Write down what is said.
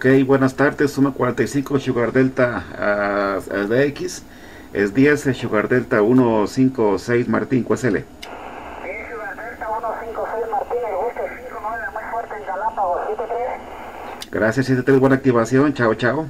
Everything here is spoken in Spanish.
Ok, buenas tardes, 145 Sugar Delta uh, DX, es 10 Sugar Delta 156 Martín, QSL. Sí, Sugar Delta 156 Martín, el 59 muy fuerte en Galápagos, 73. Gracias, 73, buena activación, chao, chao.